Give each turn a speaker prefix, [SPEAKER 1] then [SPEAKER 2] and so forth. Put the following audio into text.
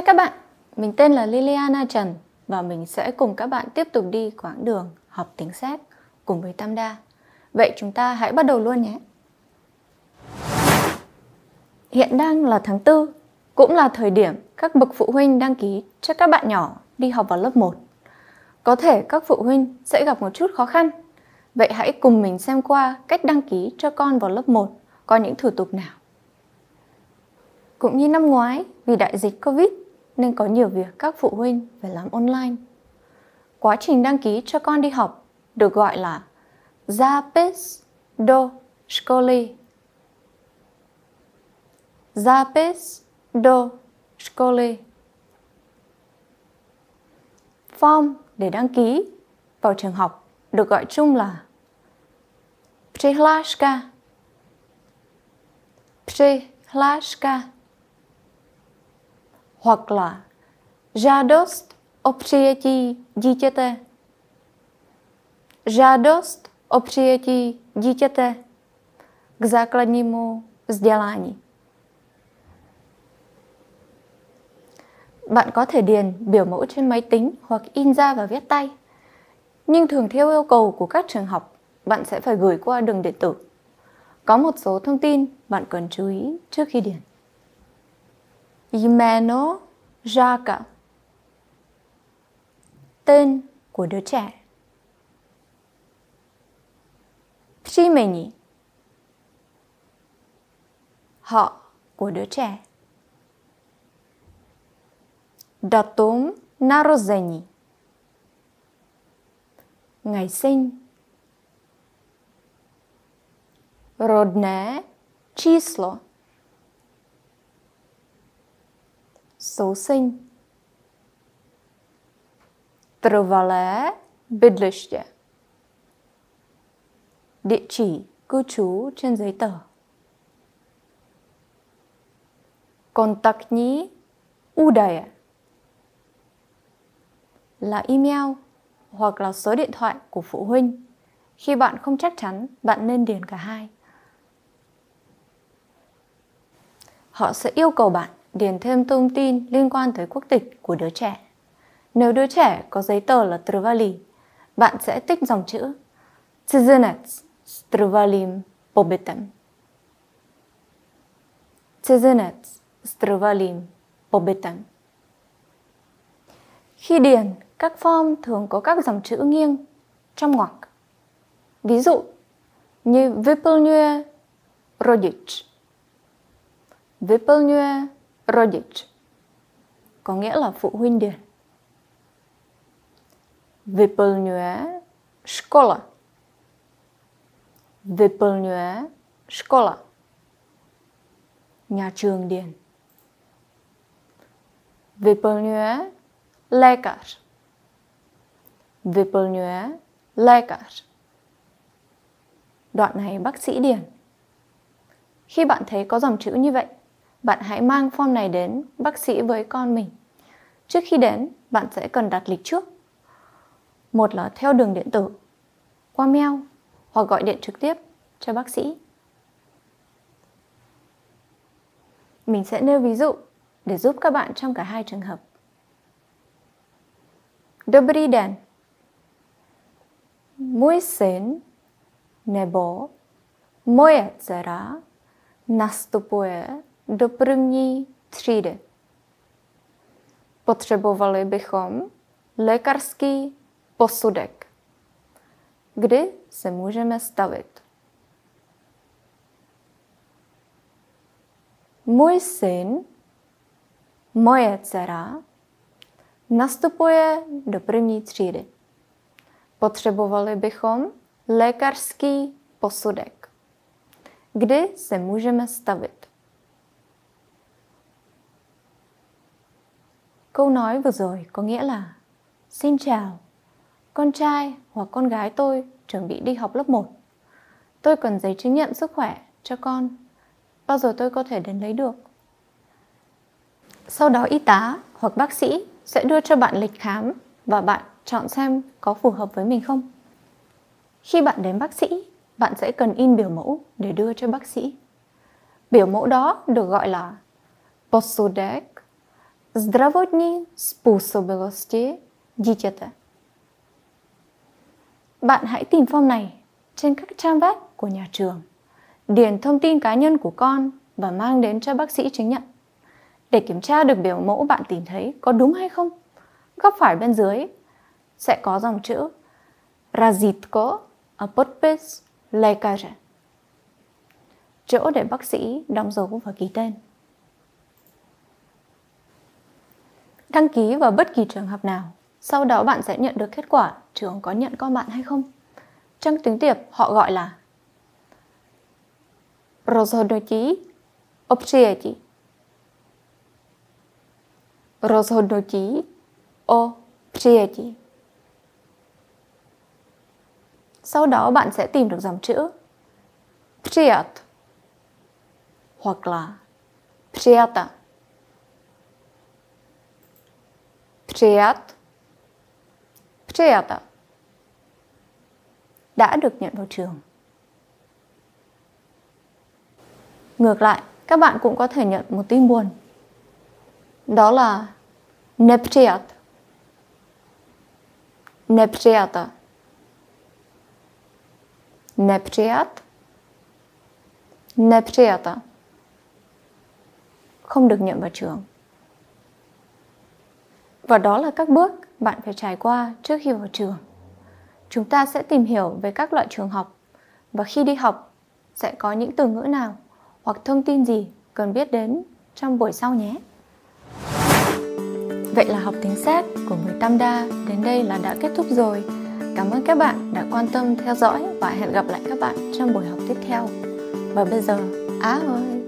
[SPEAKER 1] Hai các bạn, mình tên là Liliana Trần và mình sẽ cùng các bạn tiếp tục đi quãng đường học tiếng Séc cùng với Tam Đa. Vậy chúng ta hãy bắt đầu luôn nhé. Hiện đang là tháng 4, cũng là thời điểm các bậc phụ huynh đăng ký cho các bạn nhỏ đi học vào lớp 1. Có thể các phụ huynh sẽ gặp một chút khó khăn. Vậy hãy cùng mình xem qua cách đăng ký cho con vào lớp 1 có những thủ tục nào. Cũng như năm ngoái, vì đại dịch Covid nên có nhiều việc các phụ huynh phải làm online. Quá trình đăng ký cho con đi học được gọi là Zapis do Szkoli. Zapis do Szkoli. Form để đăng ký vào trường học được gọi chung là Přihláška. Přihláška hoặc là žádost o přijetí dítěte. Žádost o přijetí dítěte k základnímu vzdělání. Bạn có thể điền biểu mẫu trên máy tính hoặc in ra và viết tay. Nhưng thường theo yêu cầu của các trường học, bạn sẽ phải gửi qua đường điện tử. Có một số thông tin bạn cần chú ý trước khi điền. Jméno žáka. Tên của đứa. Příjmení. Họ của đứa. Datum narození. Ngày. Rodné číslo. Số sinh. Trvalé bydliště. Địa chỉ cư trú trên giấy tờ. Kontaktní údaje là email hoặc là số điện thoại của phụ huynh. Khi bạn không chắc chắn, bạn nên điền cả hai. Họ sẽ yêu cầu bạn điền thêm thông tin liên quan tới quốc tịch của đứa trẻ. Nếu đứa trẻ có giấy tờ là trvali, bạn sẽ tích dòng chữ Cizinec Struvalim Pobitem. pobytem. Cizinec Struvalim Pobitem. pobytem. Khi điền, các form thường có các dòng chữ nghiêng trong ngoặc. Ví dụ như vyplňuje rodič. Vyplňuje rodič có nghĩa là phụ huynh điền. Vyplňuje škola. Vyplňuje škola. Nhà trường điền. Vyplňuje lékař. Vyplňuje lékař. Đoạn này bác sĩ điền. Khi bạn thấy có dòng chữ như vậy, bạn hãy mang form này đến bác sĩ với con mình. Trước khi đến, bạn sẽ cần đặt lịch trước. Một là theo đường điện tử, qua mail hoặc gọi điện trực tiếp cho bác sĩ. Mình sẽ nêu ví dụ để giúp các bạn trong cả hai trường hợp. Dobrý den. Můj syn nebo moje dcera nastupuje do první třídy. Potřebovali bychom lékařský posudek. Kdy se můžeme stavit? Můj syn, moje dcera, nastupuje do první třídy. Potřebovali bychom lékařský posudek. Kdy se můžeme stavit? Câu nói vừa rồi có nghĩa là Xin chào, con trai hoặc con gái tôi chuẩn bị đi học lớp 1. Tôi cần giấy chứng nhận sức khỏe cho con. Bao giờ tôi có thể đến lấy được? Sau đó y tá hoặc bác sĩ sẽ đưa cho bạn lịch khám và bạn chọn xem có phù hợp với mình không. Khi bạn đến bác sĩ, bạn sẽ cần in biểu mẫu để đưa cho bác sĩ. Biểu mẫu đó được gọi là posudek Zdravotní způsobilosti dítěte. Bạn hãy tìm form này trên các trang web của nhà trường. Điền thông tin cá nhân của con và mang đến cho bác sĩ chứng nhận. Để kiểm tra được biểu mẫu bạn tìm thấy có đúng hay không, góc phải bên dưới sẽ có dòng chữ Razitko a podpis. Chỗ để bác sĩ đóng dấu và ký tên. Đăng ký vào bất kỳ trường hợp nào, sau đó bạn sẽ nhận được kết quả trường có nhận con bạn hay không. Trong tiếng Tiệp họ gọi là Rozhodnutí o přijetí. Rozhodnutí o přijetí. Sau đó bạn sẽ tìm được dòng chữ přijat hoặc là přijata. Přijat, přijata. Đã được nhận vào trường. Ngược lại, các bạn cũng có thể nhận một tin buồn. Đó là nepřijat. Nepřijata. Nepřijat. Nepřijata. Không được nhận vào trường. Và đó là các bước bạn phải trải qua trước khi vào trường. Chúng ta sẽ tìm hiểu về các loại trường học và khi đi học sẽ có những từ ngữ nào hoặc thông tin gì cần biết đến trong buổi sau nhé. Vậy là học tiếng xác của người Tam Đa đến đây là đã kết thúc rồi. Cảm ơn các bạn đã quan tâm theo dõi và hẹn gặp lại các bạn trong buổi học tiếp theo. Và bây giờ, á ơi!